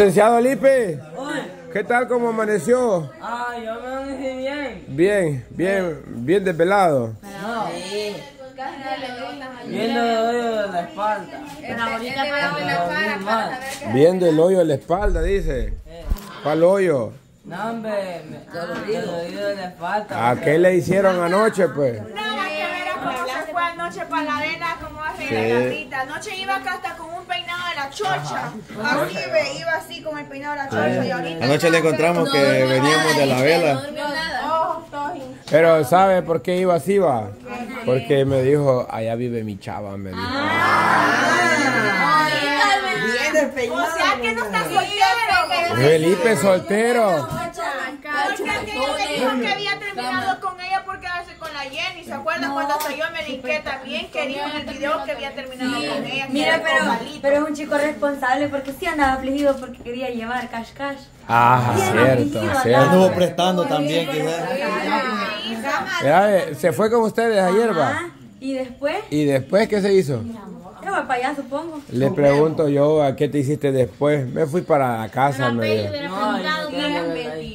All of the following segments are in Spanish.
Licenciado Lipe, ¿qué tal? ¿Cómo amaneció? Ah, yo me amanecí bien. Bien, bien, bien desvelado. No. Viendo el hoyo de la espalda. Viendo el hoyo de la espalda, dice. ¿Cuál hoyo? No, hombre, me el hoyo de la espalda. ¿A qué le hicieron anoche, pues? Nada que ver a cómo se fue anoche para la arena, cómo va a ser la garrita. Anoche iba acá hasta con de la chocha. Así ve, iba así con el peinado de la chocha y ahorita. Anoche le encontramos que veníamos de la vela. Pero ¿sabe por qué iba así, va? Porque me dijo, allá vive mi chava, me dijo. O sea que no está soltero. Felipe soltero. Porque aquello me dijo que había terminado con ella porque hace con la Jenny. ¿Se acuerdan cuando hasta yo me linké también? Que dijo en el video que había terminado con ella. Mira, pero, pero es un chico responsable porque sí andaba afligido porque quería llevar cash cash. Ah, cierto, cierto. Anduvo prestando también, quizás. Eh, se fue con ustedes ayer, va. Y después, ¿Y después qué se hizo? yo voy para allá, supongo. Le pregunto yo, ¿a qué te hiciste después? Me fui para la casa, me dijo.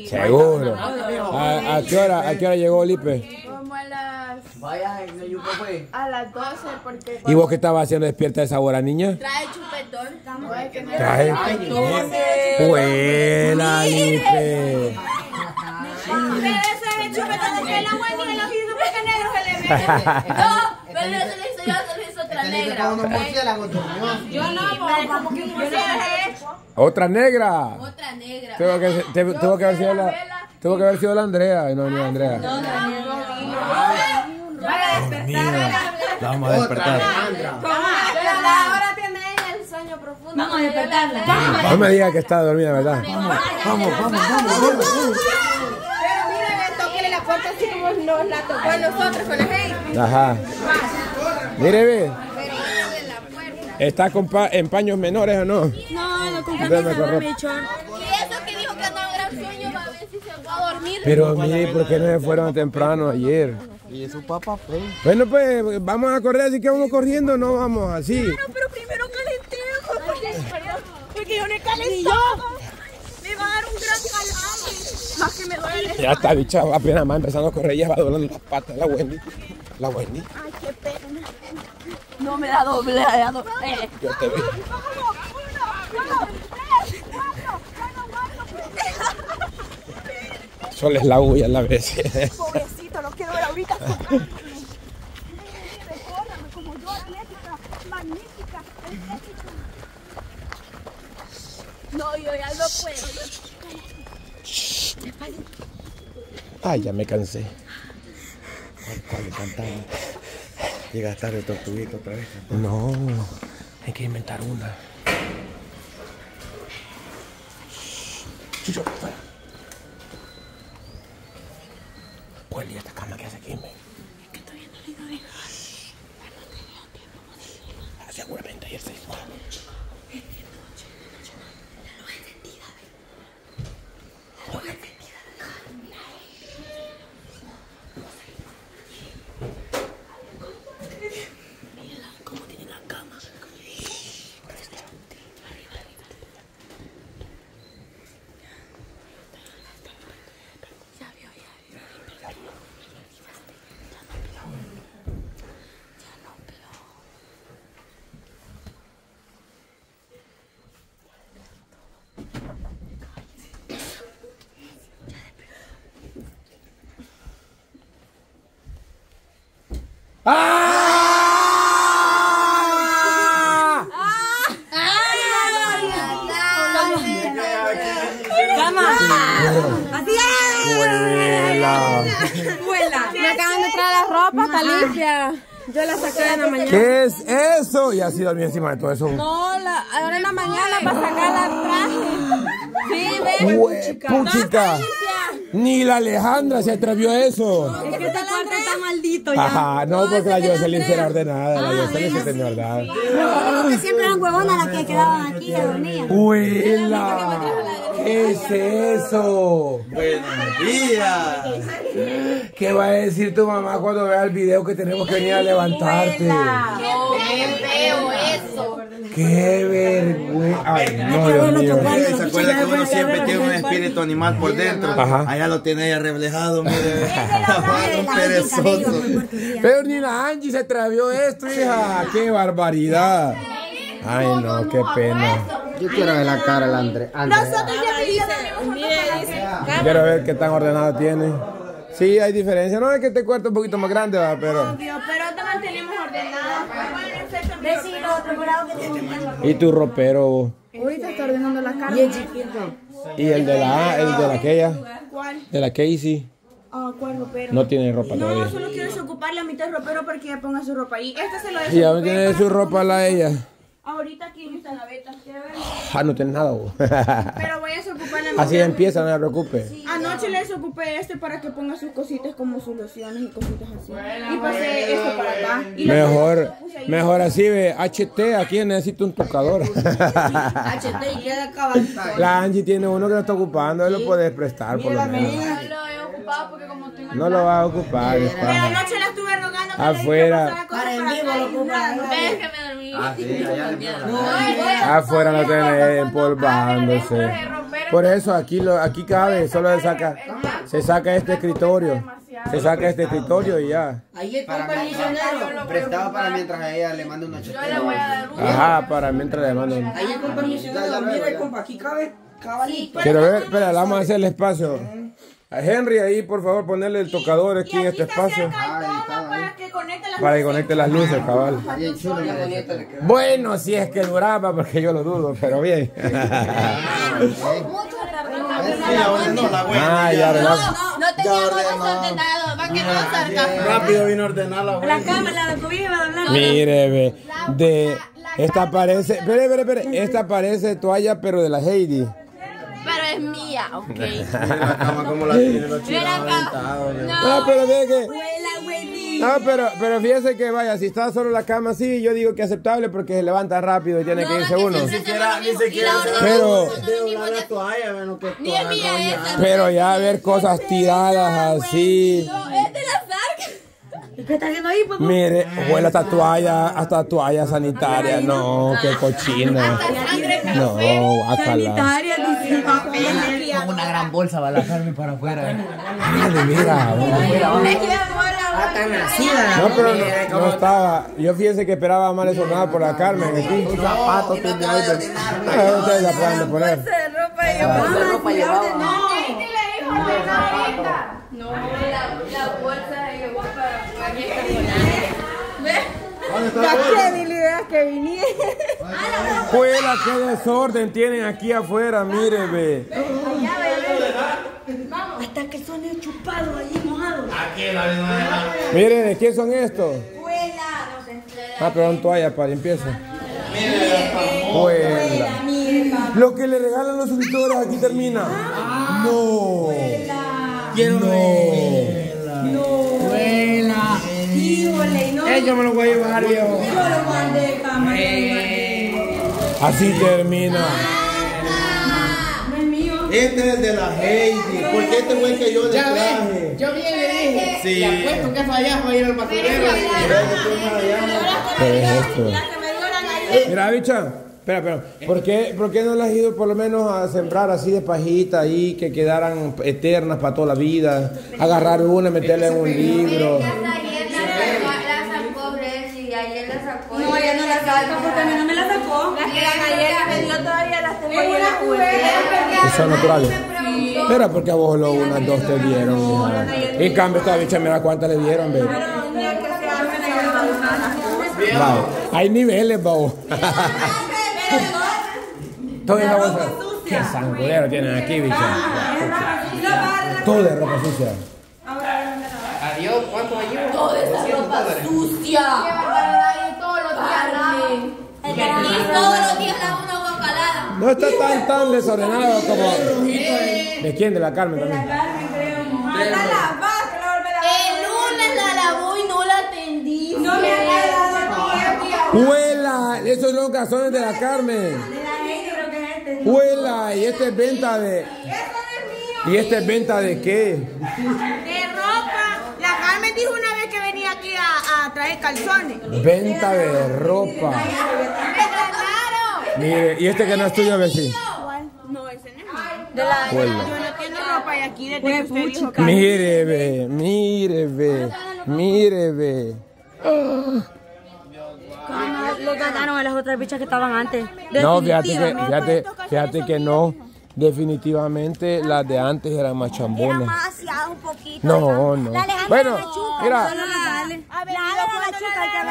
Seguro. ¿A, a qué hora, ¿A qué hora llegó Lipe? Como a las, Vaya, no yupo, pues. a las 12 porque ¿Y vos qué estabas haciendo despierta a esa hora, niña? trae chupetón. No Trae. El chupetón de que la buena ven. No, pero no se le hizo yo, se le hizo otra negra. ¿ok? Yo no, que Otra negra. Otra negra. Tuvo que, haber sido la, tuvo que haber sido la Andrea. No, ni la La vamos a despertar. Ahora tiene ella el sueño profundo. Vamos a despertarla. No me digas que está dormida, ¿verdad? Vamos, vamos, vamos, vamos. Pero mira, toquele la puerta así como nos la tocó a nosotros con la gente. Ajá. Mire, ve. ¿Está con pa- en paños menores o no? No, no Déjame correr. Y eso que dijo que no gran sueño va a ver si se va a dormir. Pero mire, ¿por qué no se fueron temprano ayer? Y su papá, pues. Bueno, pues vamos a correr, así que vamos corriendo, no vamos así. pero primero calentemos. Porque yo no he calentado. Me va a dar un gran calambre. Más que me duele. Ya está, bicha, apenas más empezando a correr, ya va doblando las patas, la Wendy. La Wendy, Ay, qué pena. No me da doble, me da doble. yo te vi. Solo es la huya a la vez. Pobrecito, lo quiero ver ahorita. Recórrame como yo, atlética, magnífica, estética. No, yo ya no puedo. Ay, ya me cansé. ¿Cuál cantamos? Llega tarde tortuguito otra vez. No, hay que inventar una. Chucho, fuera. ¿Cuál es esta cama que hace aquí, me? Es que todavía no le de Seguramente ayer se hizo. ¡Ah! Así es. Vuela. Vuela. Me acaban de traer la ropa, está limpia. Yo la saqué en la mañana. ¿Qué es eso? Y así dormí encima de todo eso. No, la, ahora en la mañana para sacarla al traje. Sí, ve. Hue- puchica. Ni la Alejandra se atrevió a eso. Es que maldito ya. Ajá, no, porque la Jocelyn será ordenada. La Jocelyn se tenía ordenada. Porque siempre eran huevonas las que quedaban aquí y dormían. ¡Huela! ¿Qué es eso? Buenos días. ¿Qué va a decir tu mamá cuando vea el video que tenemos que venir a levantarte? Qué feo eso. ¡Qué vergüenza! Ay, no, Dios mío. ¿Se acuerda que uno siempre tiene un espíritu animal por dentro? Ajá. Allá lo tiene ella reflejado, mire. un perezoso. Pero ni la Angie se atrevió esto, hija. ¡Qué barbaridad! Ay, no, qué pena. Yo quiero ver la cara del André. Nosotros ya vivimos Quiero ver qué tan ordenada tiene. Sí, hay diferencia. No es que este cuarto es un poquito más grande, va, pero. Pero te mantenemos amigo. Vecino, otro morado que tengo. Y tu ropero. vos? Ahorita está ordenando la cara. Y el chiquito. Y el de la, el de la aquella, ¿Cuál? de la Casey, Ah, ¿cuál ropero? no tiene ropa No, todavía. solo quiero desocupar la mitad del ropero para que ella ponga su ropa ahí. Esta se lo Y ya no desocupé tiene su ropa la ella. Ahorita aquí en esta gaveta. ¿quiere ver? Ah, no tiene nada, vos. Pero voy a desocupar la. Así empieza, no se preocupe. Anoche le desocupé este para que ponga sus cositas como sus lociones y cositas así. Y pasé esto para acá. Y Mejor, mejor así, ve. HT, aquí necesito un tocador. HT y queda cabal. La Angie tiene uno que lo está ocupando, él lo puedes prestar por lo menos. No lo he ocupado porque como tengo No lo va a ocupar. Pero anoche la estuve rogando que Afuera. Para en vivo lo ocupa. Ves que me Ah, sí, allá Afuera no tiene empolvándose. Por eso aquí lo, aquí cabe, solo se saca, se saca este escritorio. Se saca este escritorio y ya. Ahí está el permisionero. Prestado para mientras a ella le mande una Yo le voy a dar un. Ajá, para mientras le mando. Ahí. Mira, compa, aquí cabe cabalito. Quiero ver, espera, vamos a hacer el espacio. A Henry ahí, por favor, ponerle el tocador aquí en este espacio. para conecte las Para que conecte las luces, cabal. Bueno, si es que duraba, porque yo lo dudo, pero bien. Buena. Ah, ya, ¿verdad? No teníamos desordenado. Va que no acerca. Rápido vino a ordenar la La cama, la cobija. Mire, ve, de esta parece, espere, espere, espere, esta parece toalla, pero de la Heidi. Pero es mía, ok. La cama como la tiene aventados. No, pero ve que, no, pero, pero fíjese que vaya, si está solo la cama así, yo digo que aceptable porque se levanta rápido y tiene que irse uno. Ni siquiera, ni siquiera Pero, es pero ya ver cosas tiradas así. No, es de la zarca. ¿Qué está haciendo ahí, pues? Mire, huele hasta toalla, hasta toalla sanitaria. No, qué cochina. No, acala. Sanitaria. Con una gran bolsa va a la Carmen para afuera. Dale, mira. Ah, tan nacida. No, pero no, no estaba. Yo fíjense que esperaba mal eso nada por la Carmen aquí. Zapatos tiene ahí. pero- Ah, Ustedes la pueden poner. Esa ropa llevaba. Katie le dijo ordenar ahorita. No, la, bolsa llevó para aquí que ni la idea que viniera. Juela, qué desorden tienen aquí afuera, mire, ve. Hasta que suene chupado ahí, mojado. Mire, ¿de quién son estos? Ah, pero son toallas para limpieza. Juela. Lo que le regalan los suscriptores aquí termina. No. Quiero Híjole, no. Eh, yo me lo voy a llevar yo. Yo lo mandé. Así termina. Es. Este es de la Heidi. Porque este fue el que yo le Ya traje. ves, yo bien le dije. Sí. Y apuesto que fallás va a ir al basurero. ¿Qué es esto? Mira, bicha. Espera, espera. ¿Por qué, ¿Por qué no las has ido por lo menos a sembrar así de pajita ahí que quedaran eternas para toda la vida? Agarrar una, meterla en un libro. Ayer la sacó Resi, ayer la sacó. No, ella no la saca porque a mí no me la sacó. Las que ayer me dio todavía las tengo en la cubeta. Y son naturales. Espera, porque a vos lo unas dos te dieron. hija. Y en cambio, esta bicha, mira cuántas le dieron, ve. Vale. Hay niveles, babo. Bolsa. Qué sangulero tienen aquí, bicha. Todo de ropa sucia. Adiós, ¿cuánto ayuda? Toda esa ropa sucia. No está tan, tan desordenado como. ¿De quién? De la Carmen también. El lunes la lavó y no la atendí. No me ¡Huela! Esos son los calzones de la Carmen. De la gente creo que es este. Huela, y esta es venta de. ¿Y esta es venta de qué? De ropa. La Carmen dijo una vez que venía aquí a, a traer calzones. Venta de ropa. Mire, y este que no es tuyo, vecino. No, ese no es mío. Huela. Yo no tengo ropa y aquí desde que usted dijo que... Mire, ve, mire, ve, mire, ve. Lo ganaron a las otras bichas que estaban antes. No, fíjate que, fíjate, fíjate que no. Definitivamente las de antes eran más chambonas. Un poquito. No, no. Bueno, mira, A ver, la Ale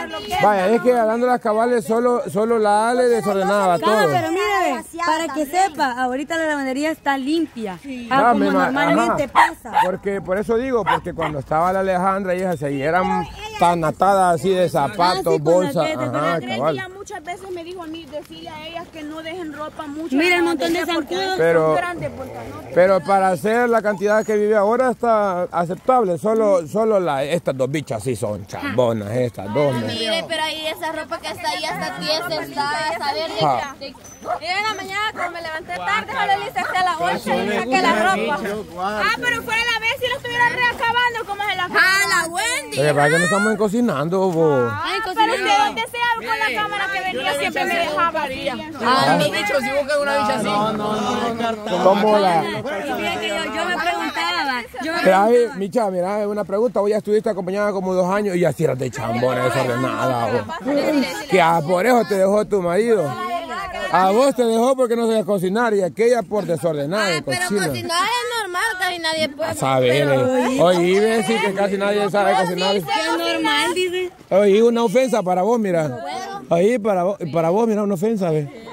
la que es. vaya, es que hablando de las cabales, solo, solo la Ale desordenaba todo. pero mire, para que sepa, ahorita la lavandería está limpia. Ah, Ah, como ma- normalmente ajá. pasa. Porque, por eso digo, porque cuando estaba la Alejandra y esas ahí eran tan atadas así de zapatos, sí, la que te- Ajá, cabal. Díaz muchas veces me dijo a mí, decirle a ellas que no dejen ropa mucho. Mira el la montón de zancudos. Pero- son grandes, porque no. Pero para hacer la cantidad que vive ahora está aceptable. Solo, solo la, estas dos bichas sí son chambonas, estas dos. ¿no? Mire, pero ahí esa ropa que está ahí hasta tiesa está, a saber de Ja. de- Mira, en la mañana como me levanté tarde, solo le saqué a las 8 y saqué la ropa. Ah, pero fuera la estuvieran reacabando, como se la ¡Ah, la Wendy! Pero para que no estamos cocinando, bo. Ah, pero de donde sea con la cámara que venía siempre me dejaba. Ah, mi bicho, si buscan una bicha así. Como la. Fíjate que yo, yo me preguntaba, yo me Pero ahí, Micha, mira, una pregunta. Hoy ya estuviste acompañada como dos años y así eras de chambona, desordenada. Que ah, por eso te dejó tu marido. A vos te dejó porque no sabías cocinar y aquella por desordenada y Pero cocinar es normal, casi nadie puede. A saber, eh. Oí, ves, sí que casi nadie sabe cocinar. es normal, dice. Oí, una ofensa para vos, mira. Oí, para vos, para vos, mira, una ofensa, ve.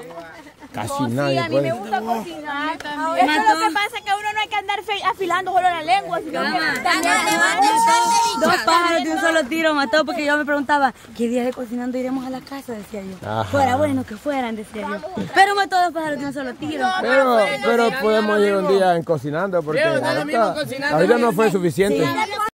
Casi Sí, nadie a mí me gusta cocinar. Eso es lo que pasa, que uno no hay que andar afilando solo la lengua. sino que Dos pájaros de un solo tiro mató porque yo me preguntaba, ¿qué día de cocinando iremos a la casa? Decía yo. Ajá. Fuera bueno que fueran, decía yo. Pero mató dos pájaros de un solo tiro. Pero, pero podemos ir un día en cocinando porque Leo, no es lo mismo ahorita, cocinando ahorita que no fue suficiente.